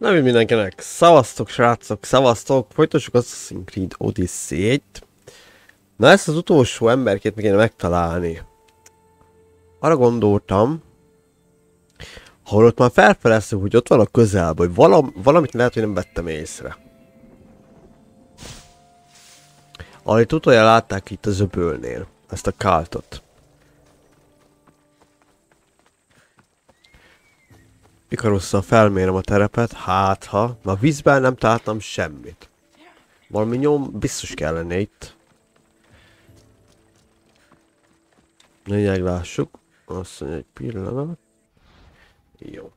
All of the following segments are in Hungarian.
Nem így mindenkinek. Szavaztok, srácok, szavaztok. Folytassuk az Assassin's Creed Odyssey-t. Na ezt az utolsó emberkét meg kéne megtalálni. Arra gondoltam, ha ott már felfeleztük, hogy ott van a közelben, hogy valam, valamit lehet, hogy nem vettem észre. Ahogy utoljára látták itt az öbölnél, ezt a káltot. Ikarusszal felmérem a terepet, hát ha, a vízben nem találtam semmit. Valami nyom biztos kellene itt. Lényeg lássuk. Azt mondja, egy pillanat. Jó.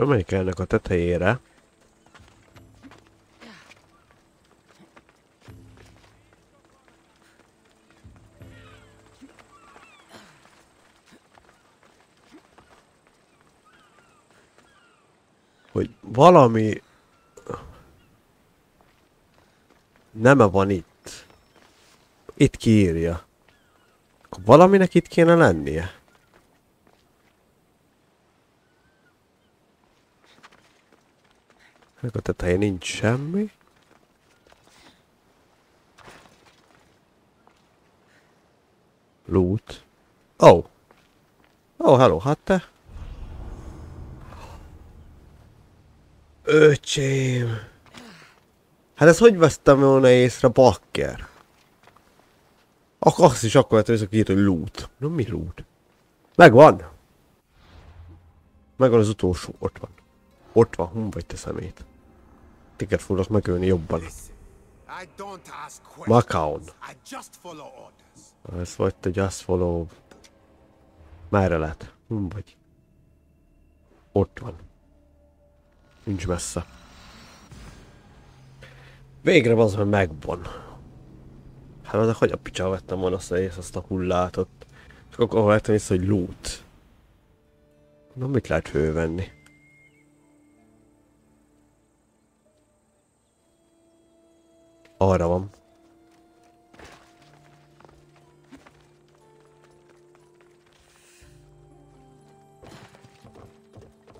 Fölmegyek ennek a tetejére. Hogy valami... Neme van itt. Itt kiírja. Akkor valaminek itt kéne lennie. Meg a tetején nincs semmi. Loot. Oh. Oh, hello, hát te? Öcsém. Hát ezt hogy vesztem volna észre, bakker? Akkor azt is akkor hogy írt, hogy loot. Na mi loot? Megvan. Megvan az utolsó, ott van. Ott van, hum vagy te szemét. Téged foglak megölni jobban. Macaon. Ez vagy te just follow. Merre lett? Hum vagy? Ott van. Nincs messze. Végre az, hogy megvan. Hát az, hogy a picsa vettem volna azt, ész, azt a hullátot. Csak akkor vettem észre, hogy loot. Na mit lehet fővenni? Arra van.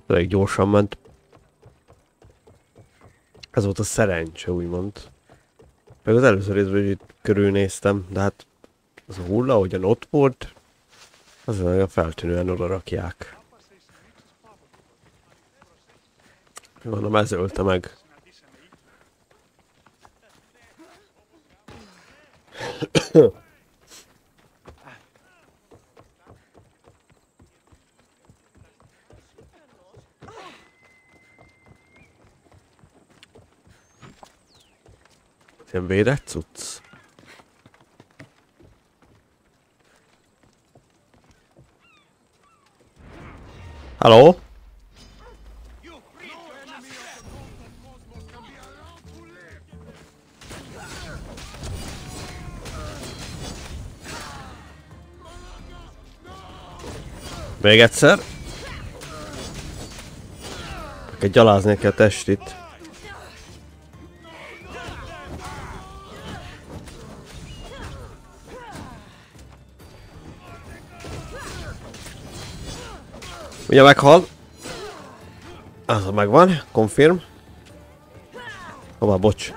Elég gyorsan ment. Ez volt a szerencse, úgymond. Meg az először részben itt körülnéztem, de hát az a hulla, ahogyan ott volt, az olyan feltűnően oda rakják. Mondom, ez ölte meg. Ilyen védett cucc? Hello? Még egyszer. Kell gyalázni neki a testit. Ugye meghal. Az megvan, confirm. Hová, bocs.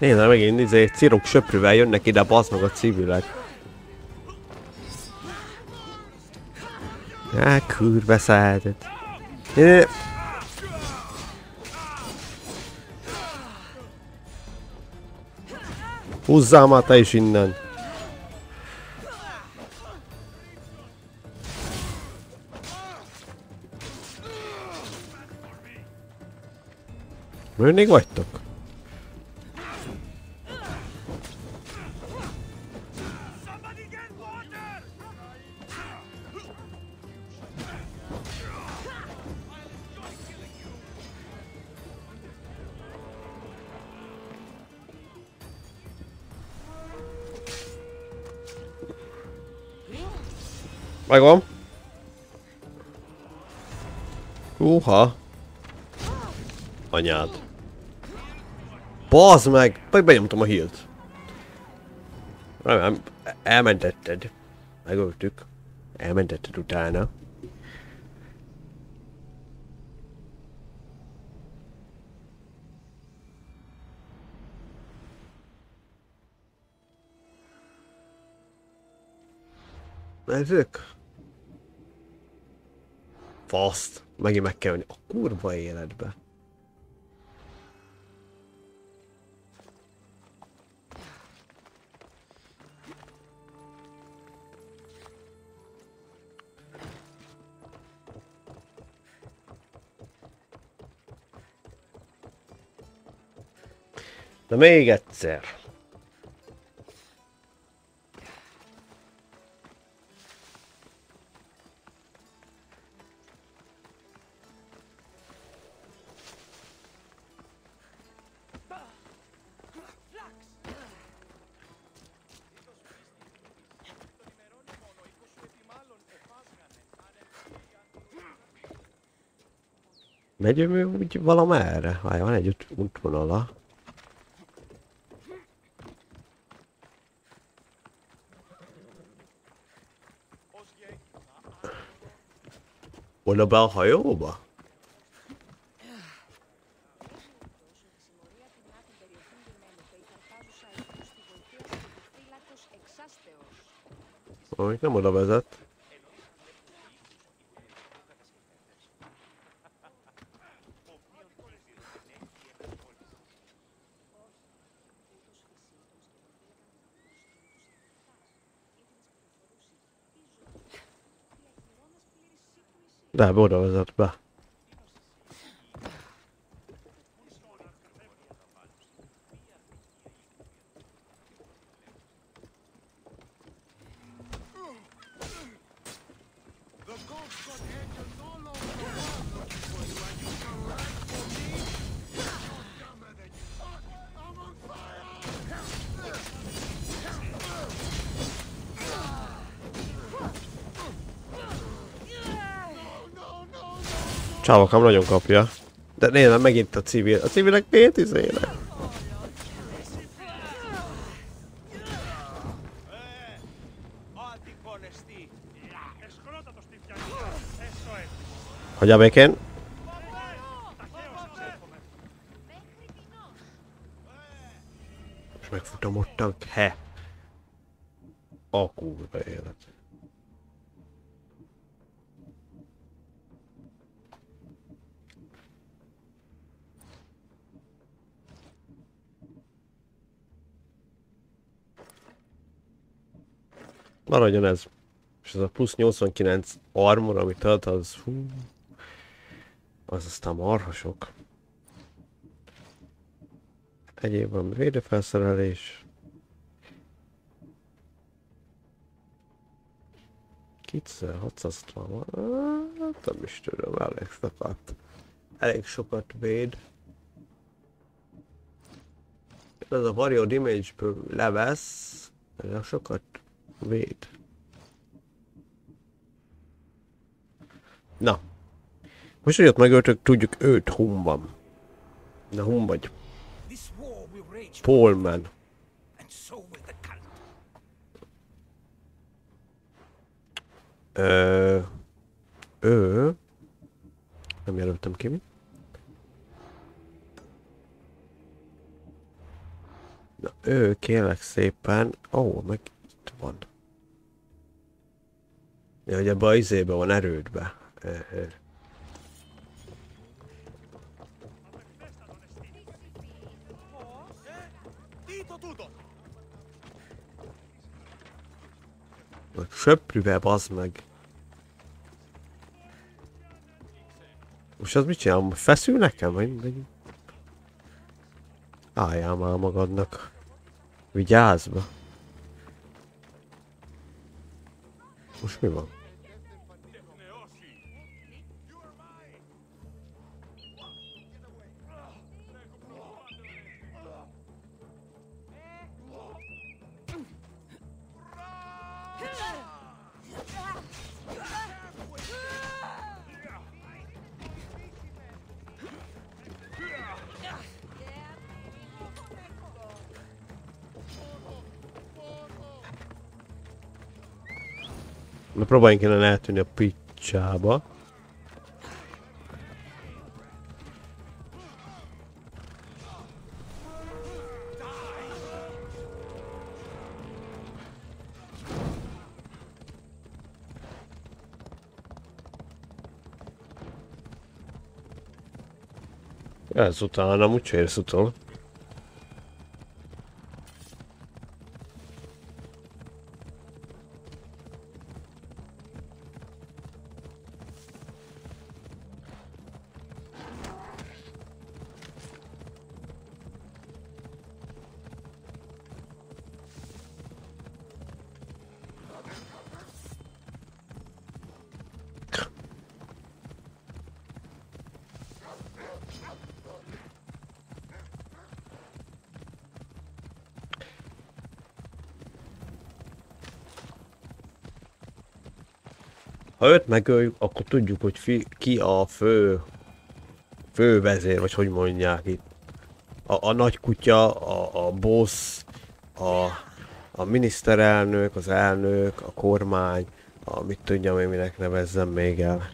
Nézd megint izé, cirok söprűvel jönnek ide, basz meg a civilek. Á, kurva szálltad. Húzzál már te is innen. Mindig vagytok? Megvan. Húha. Anyád. Bazd meg! Meg benyomtam a hílt. Remélem, elmentetted. Megöltük. Elmentetted utána. Ezek? Faszt. Megint meg kell jönni. A kurva életbe. Na még egyszer. Megyünk úgy valamerre? Várj, van egy út, útvonala. Oda be a hajóba? Amik nem oda vezet. De oda vezet be. Csávakám nagyon kapja. De nézd, megint a civil. A civilek miért izének? Hagyjál békén. És megfutamodtak. He. A kurva élet. Maradjon ez. És ez a plusz 89 armor, amit tölt, az hú, az aztán marha sok. Egyéb van védőfelszerelés. Kitszer 660 van. Hát nem is tudom, elég sokat. Elég sokat véd. Ez a Vario Damage-ből levesz. Elég sokat véd. Na. Most, hogy ott megöltök, tudjuk, őt hum van. Na, hum vagy. Polman. Ö... Ő... Nem jelöltem ki mi. Na, ő kérlek szépen... Ó, oh, meg itt van. Ja, hogy ebbe a izébe van erődbe. Söprűvel, bazd meg. Most az mit csinál? Feszül nekem? Vagy... Álljál már magadnak. Vigyázz be. Most mi van? Próbáljunk innen eltűnni a picsába. Ezután nem úgy érsz utol. Ha őt megöljük, akkor tudjuk, hogy fi, ki a fő fővezér, vagy hogy mondják itt. A, a nagy kutya, a, a boss, a, a miniszterelnök, az elnök, a kormány, a mit tudjam én minek nevezzem még el.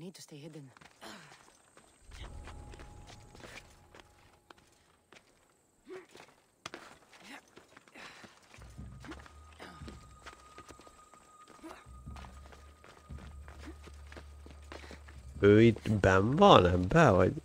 Need to stay hidden. Ő itt benn van ebben, vagy?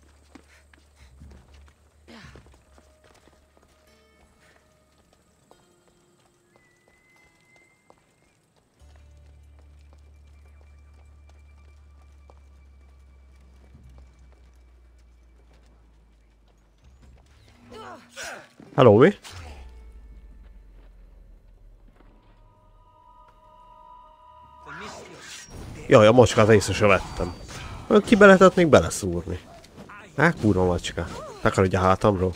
Hello, mi? Jaj, a macskát észre se vettem. Ki be lehetett még beleszúrni. Hát kurva macska. Takarodj a hátamról.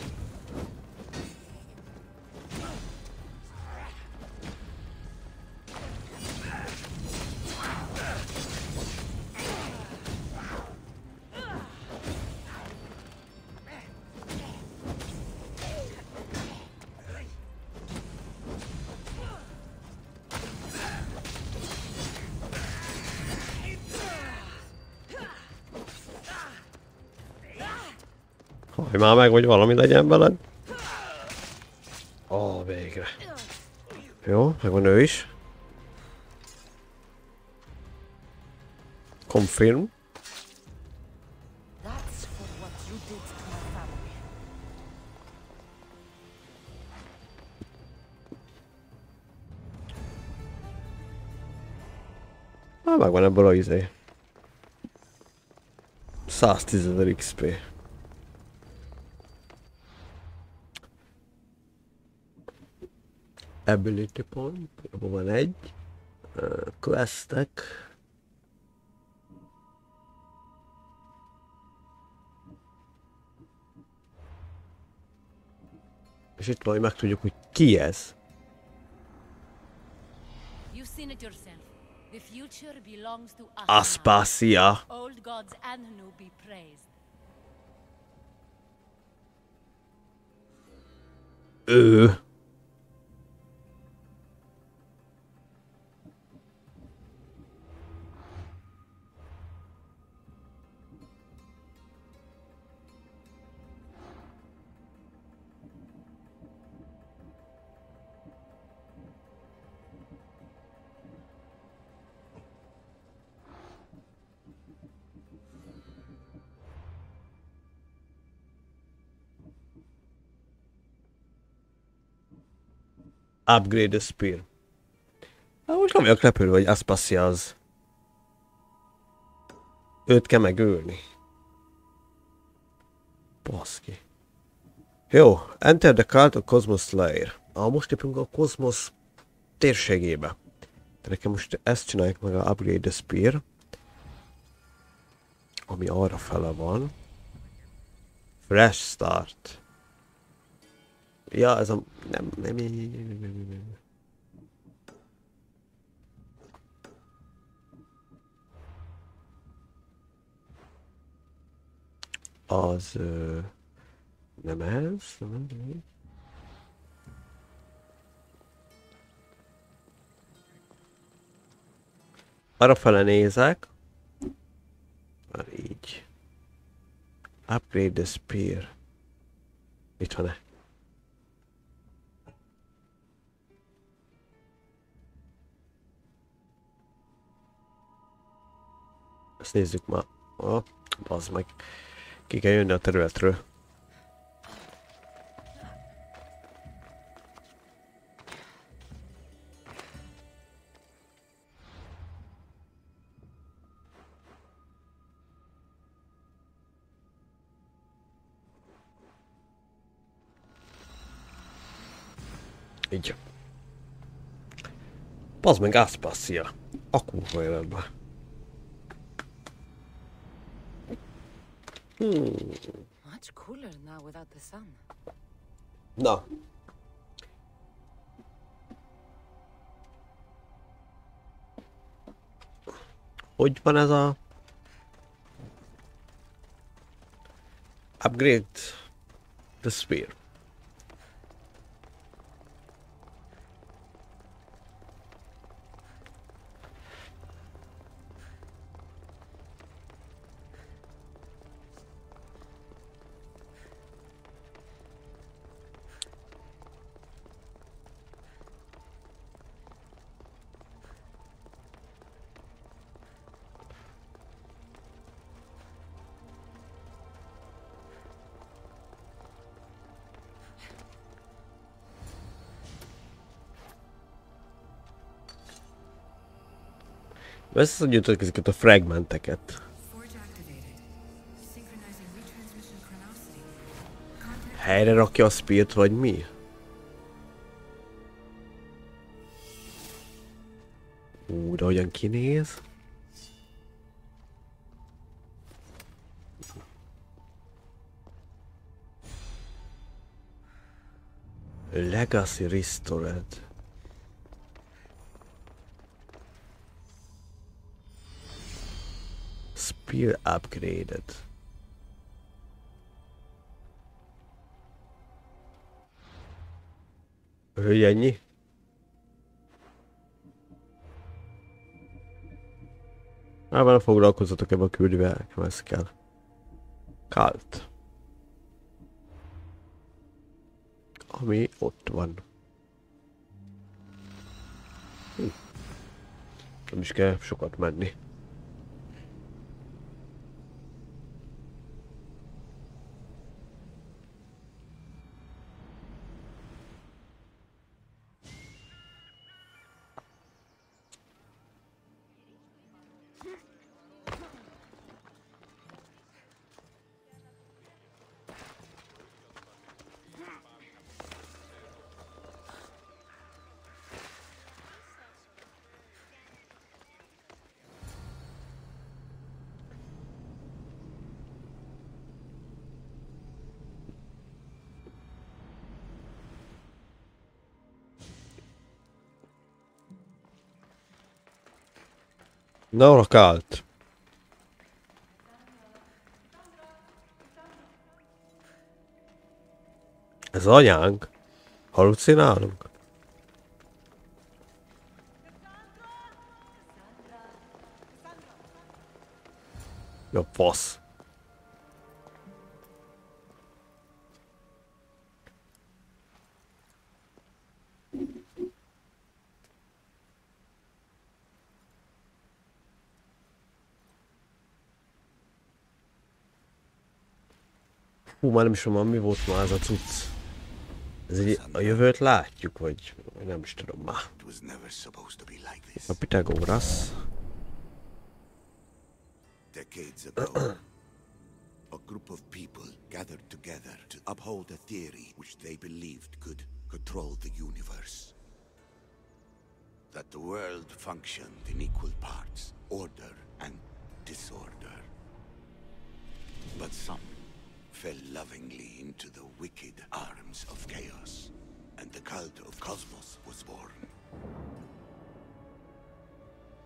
Már meg, hogy valami legyen veled. Ó, oh, végre. Jó, megvan ő is. Confirm. Hát megvan ebből a izé. 110 ezer XP. Ability point, van egy. Uh, questek. És itt majd megtudjuk, hogy ki ez. You've seen it yourself. The future belongs to us. Aspasia. Old gods and new be praised. Ő. Upgrade the spear. Hát most nem vagyok lepődve, hogy Aspasia az. Őt kell megölni. Baszki. Jó, enter the cult of Cosmos layer. Ah, most lépünk a Cosmos térségébe. De nekem most ezt csináljuk meg a Upgrade the Spear. Ami arra fele van. Fresh Start. Ja, ez a... Nem, nem, nem. Az... Ö, nem ez, nem nem. Arra fele nézek. Már így. Upgrade the spear. Itt van-e? Ezt nézzük. Oh, bazd meg. Ki kell jönni a területről. Így. Bazd meg Aspasia. A kurva életben. Much cooler now without the sun. Na. Hogy van ez a... Upgrade the spear. Összegyűjtök ezeket a fragmenteket. Helyre rakja a speart, vagy mi? Ú, de hogyan kinéz? Legacy Restored. Spear upgraded. Hogy ennyi? Már vele foglalkozzatok ebben a küldővel, ez kell. Kalt. Ami ott van. Hm. Nem is kell sokat menni. Na, kalt. Ez anyánk. Halucinálunk? Ja, fasz. Hú, már nem is tudom, mi volt ma ez a cucc. Ez így a jövőt látjuk, vagy nem is tudom már. Was never supposed to be like this. A Pythagoras. Decades ago, a group of people gathered together to uphold a theory which they believed could control the universe. That the world functioned in equal parts, order and disorder. But some fell lovingly into the wicked arms of chaos, and the cult of Cosmos was born.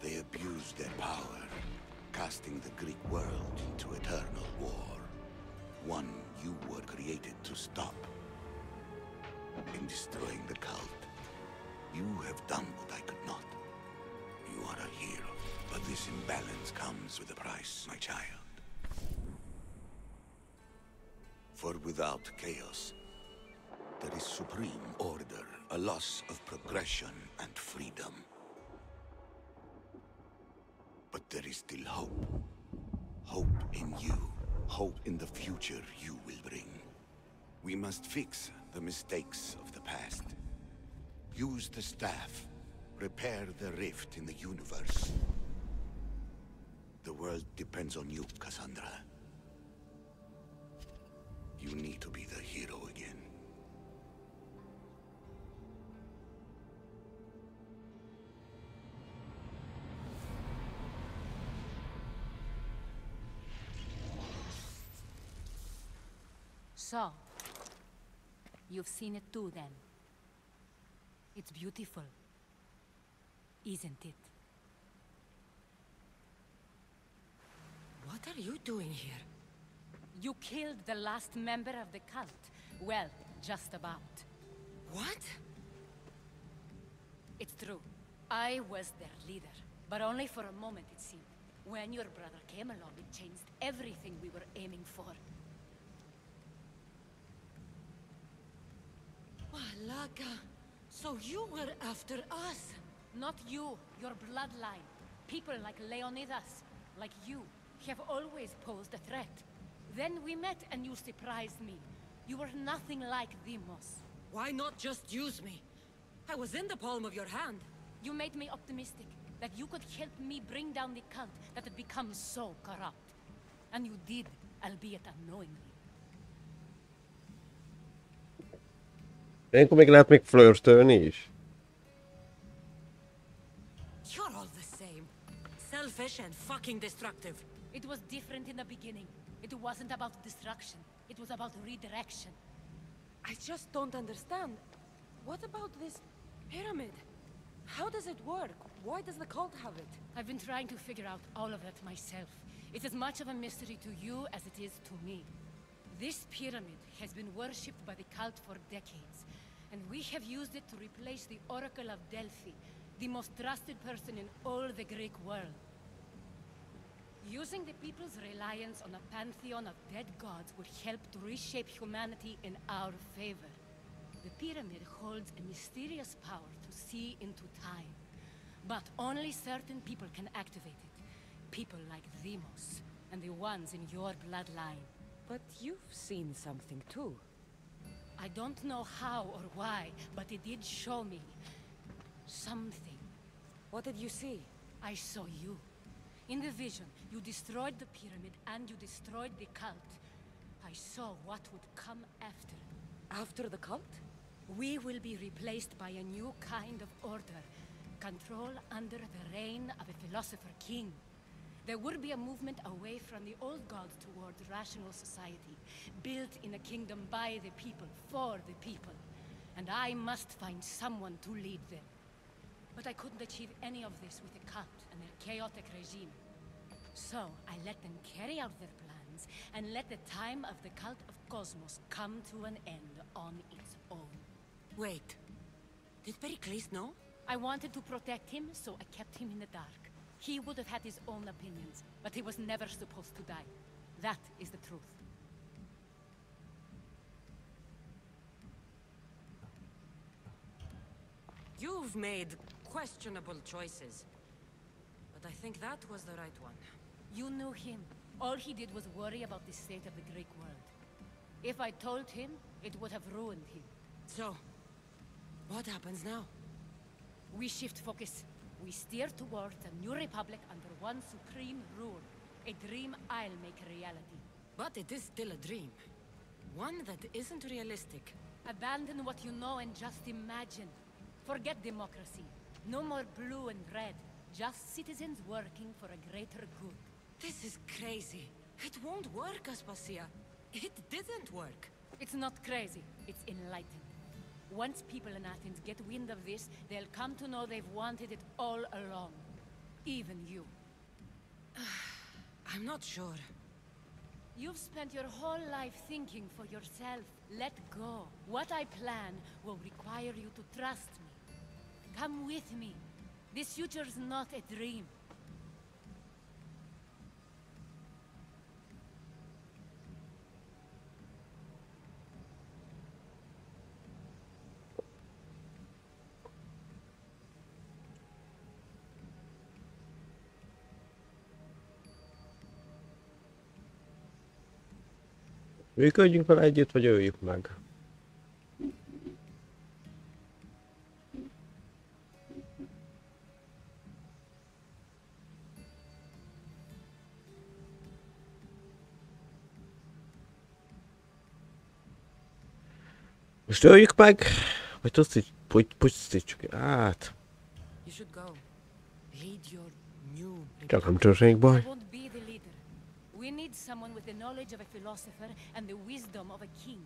They abused their power, casting the Greek world into eternal war. One you were created to stop. In destroying the cult, you have done what I could not. You are a hero, but this imbalance comes with a price, my child. For without chaos, there is supreme order, a loss of progression and freedom. But there is still hope. Hope in you. Hope in the future you will bring. We must fix the mistakes of the past. Use the staff. Repair the rift in the universe. The world depends on you, Cassandra. You need to be the hero again. So, you've seen it too then. It's beautiful, isn't it? What are you doing here? You killed the last member of the cult. Well, just about. What? It's true. I was their leader, but only for a moment it seemed. When your brother came along, it changed everything we were aiming for. Malaka. So you were after us? Not you, your bloodline. People like Leonidas, like you, have always posed a threat. Then we met and you surprised me. You were nothing like Demos. Why not just use me? I was in the palm of your hand. You made me optimistic that you could help me bring down the cult that had become so corrupt. And you did, albeit unknowingly. Ilyenkor még lehet még flörtölni is. You're all the same. Selfish and fucking destructive. It was different in the beginning. It wasn't about destruction. It was about redirection. I just don't understand. What about this pyramid? How does it work? Why does the cult have it? I've been trying to figure out all of that myself. It's as much of a mystery to you as it is to me. This pyramid has been worshipped by the cult for decades, and we have used it to replace the Oracle of Delphi, the most trusted person in all the Greek world. Using the people's reliance on a pantheon of dead gods would help to reshape humanity in our favor. The pyramid holds a mysterious power to see into time. But only certain people can activate it. People like Demos, and the ones in your bloodline. But you've seen something too. I don't know how or why, but it did show me something. What did you see? I saw you. In the vision, you destroyed the pyramid and you destroyed the cult. I saw what would come after. After the cult? We will be replaced by a new kind of order. Control under the reign of a philosopher king. There will be a movement away from the old gods toward rational society, built in a kingdom by the people, for the people. And I must find someone to lead them. But I couldn't achieve any of this with the cult and their chaotic regime. So I let them carry out their plans and let the time of the cult of Cosmos come to an end on its own. Wait. Did Pericles know? I wanted to protect him, so I kept him in the dark. He would have had his own opinions, but he was never supposed to die. That is the truth. You've made questionable choices. But I think that was the right one. You knew him. All he did was worry about the state of the Greek world. If I told him, it would have ruined him. So, what happens now? We shift focus. We steer towards a new republic under one supreme rule. A dream I'll make a reality. But it is still a dream. One that isn't realistic. Abandon what you know and just imagine. Forget democracy. No more blue and red. Just citizens working for a greater good. This is crazy. It won't work, Aspasia. It didn't work. It's not crazy, it's enlightened. Once people in Athens get wind of this, they'll come to know they've wanted it all along. Even you. I'm not sure. You've spent your whole life thinking for yourself. Let go. What I plan will require you to trust me. Come with me. This future's not a dream. Működjünk vele együtt, vagy öljük meg? You should go lead your new Csak nem történik I baj. won't be the leader. We need someone with the knowledge of a philosopher and the wisdom of a king.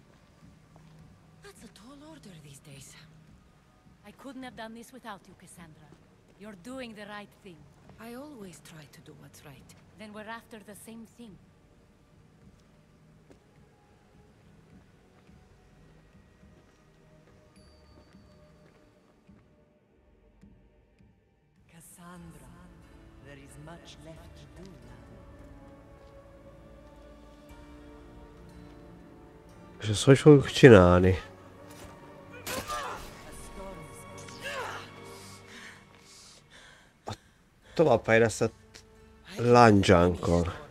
That's a tall order these days. I couldn't have done this without you, Cassandra. You're doing the right thing. I always try to do what's right. Then we're after the same thing. Much left to do now. És ezt hogy fogjuk csinálni? A továbbfejlesztett lándzsánkkal.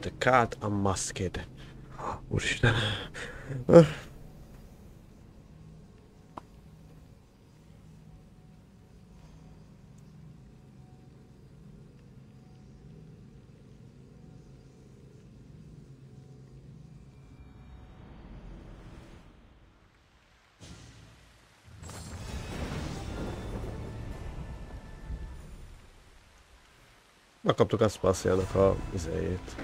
The cat unmasked. Úristen. Megkaptuk a Spaciának a izéjét.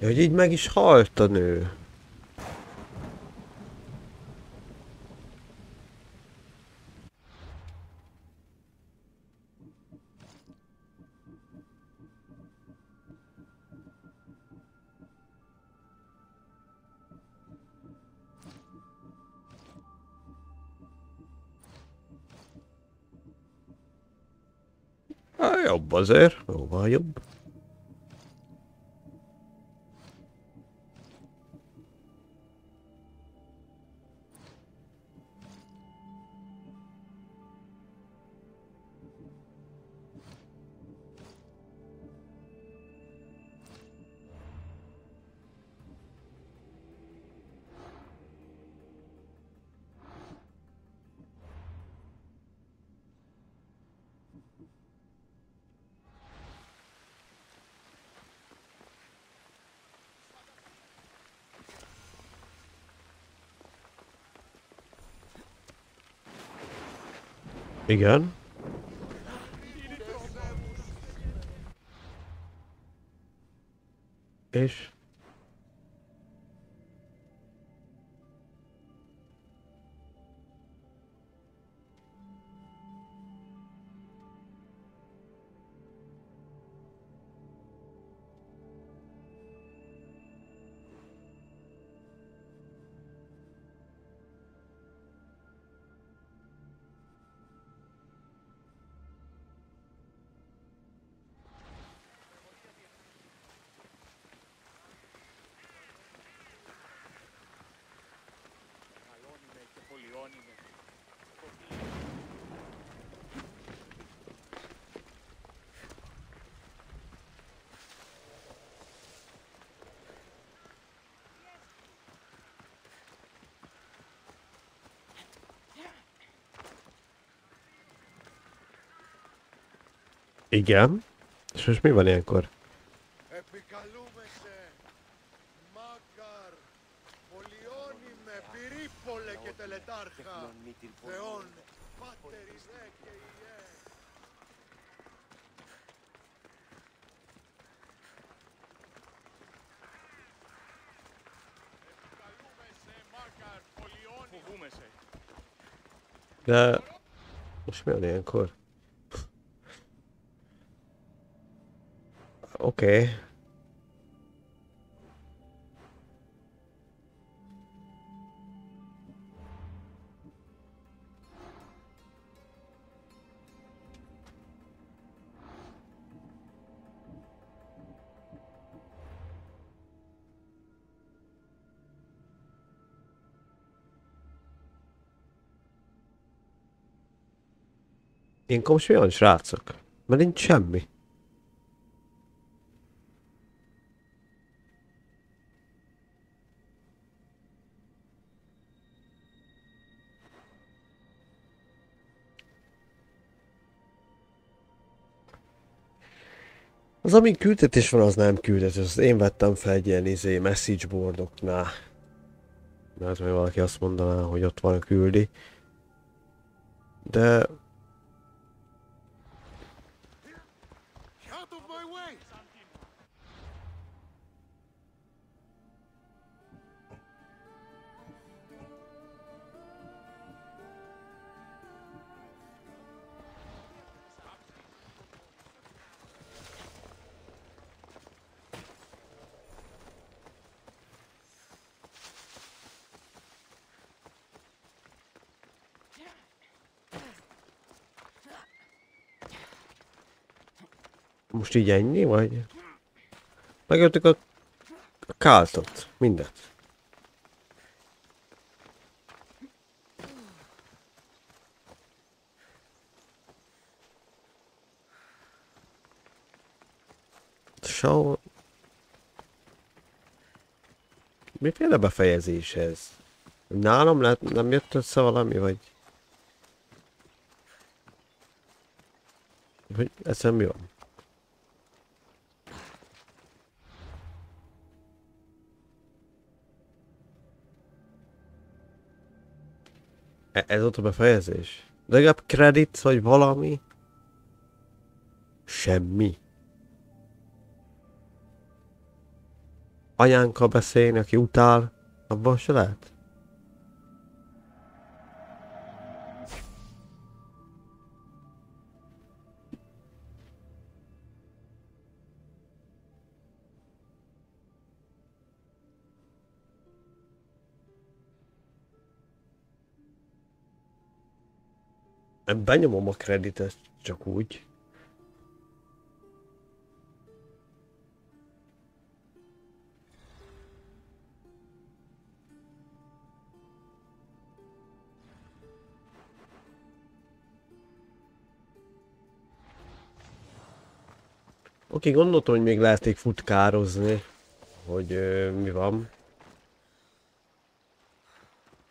Ja, hogy így meg is halt a nő. بازر وما يب Igen. És? Γεια. Σου μη βάλει ακόμα. Επικαλούμεσαι, Μάκαρ. Πολιώνυμε. Πυρίπολε και τελετάρχα. Θεών. Πάτερης δε και ιέ. Επικαλούμεστε. Μάκαρ. Πολιώνυμε. Φοβούμεσε. Να... Σου μη βάλει ακόμα. Most mi van, srácok? Mert nincs semmi. Az, ami küldetés van, az nem küldetés. Az én vettem fel egy ilyen izé message boardoknál. Mert hogy valaki azt mondaná, hogy ott van küldi. De most így ennyi, vagy? Megöltük a, a káltot, mindent. Show... Miféle befejezés ez? Nálam lehet, nem jött össze valami, vagy... Vagy ezen mi van? Ez ott a befejezés? De legalább kredit vagy valami? Semmi. Anyánkkal beszélni, aki utál, abban se lehet? Benyomom a kreditet csak úgy. Oké, gondoltam, hogy még lehetik futkározni, hogy ö, mi van.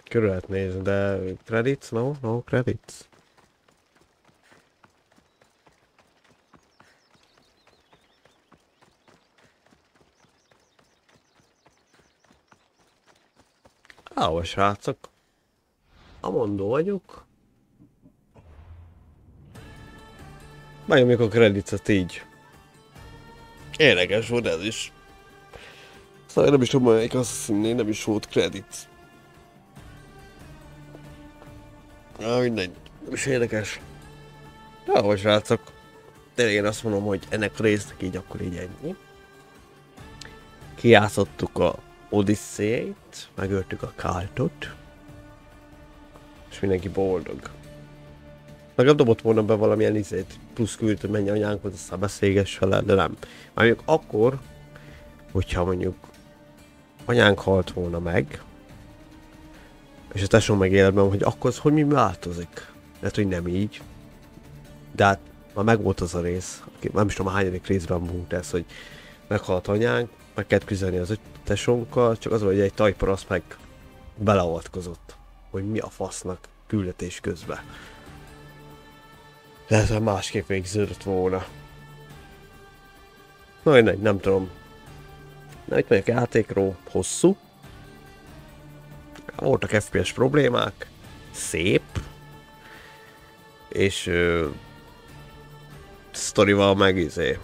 Körül lehet nézni, de credits? No, no credits. Á, srácok. Amondó vagyok. Megnyomjuk a kreditet így. Érdekes volt ez is. Szóval nem is tudom, melyik Assassin nem is volt kredit. Na mindegy, nem is érdekes. Jó, srácok. Tényleg én azt mondom, hogy ennek a résznek így akkor így ennyi. Kijátszottuk a Odyssey-t, megöltük a Káltot. És mindenki boldog. Legalább dobott volna be valamilyen izét, plusz küldött, hogy menj anyánkhoz, aztán beszélgess vele, de nem. Már mondjuk akkor, hogyha mondjuk anyánk halt volna meg, és a tesóm meg életben, hogy akkor az hogy mi változik? Lehet, hogy nem így. De hát már megvolt az a rész, nem is tudom, hányadik részben volt ez, hogy meghalt anyánk, meg kellett küzdeni az tesónkkal, csak az, hogy egy tajparaszt meg beleavatkozott, hogy mi a fasznak küldetés közben. Lehet, hogy másképp végződött volna. Na, mindegy, nem tudom. Na, itt megyek játékról, hosszú. Voltak FPS problémák. Szép. És... Ö, sztorival meg izé,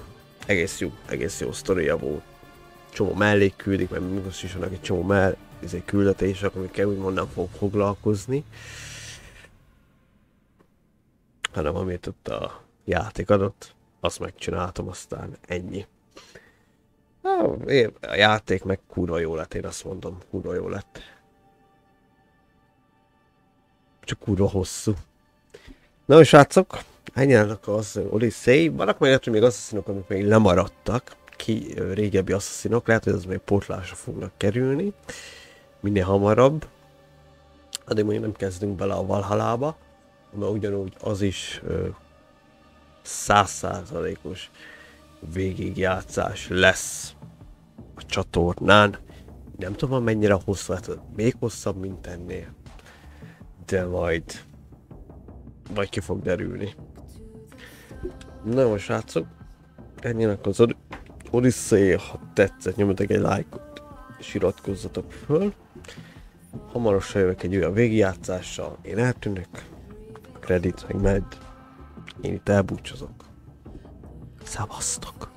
egész jó, egész jó sztoria volt. Csomó mellék küldik, mert most is vannak egy csomó mell, izé, küldetések, amikkel úgymond nem fog foglalkozni. Hanem amit ott a játék adott, azt megcsináltam, aztán ennyi. A játék meg kurva jó lett, én azt mondom, kurva jó lett. Csak kurva hosszú. Na, és srácok, ennyi az Odyssey. Vannak még hogy még asszaszinok, amik még lemaradtak. Ki régebbi asszaszinok, lehet, hogy az még pótlásra fognak kerülni. Minél hamarabb. Addig mondjuk nem kezdünk bele a Valhalába, mert ugyanúgy az is százszázalékos végigjátszás lesz a csatornán. Nem tudom mennyire hosszú, hát még hosszabb, mint ennél. De majd vagy ki fog derülni. Na most srácok, ennyinek az Od Odyssey, ha tetszett, nyomjatok egy lájkot, és iratkozzatok föl. Hamarosan jövök egy olyan végigjátszással, én eltűnök, a kredit meg megy, én itt elbúcsozok. Szevasztok!